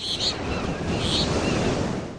Jesus.